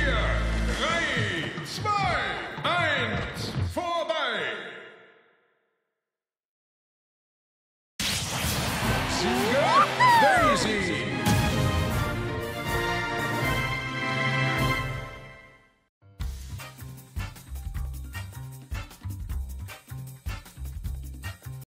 here!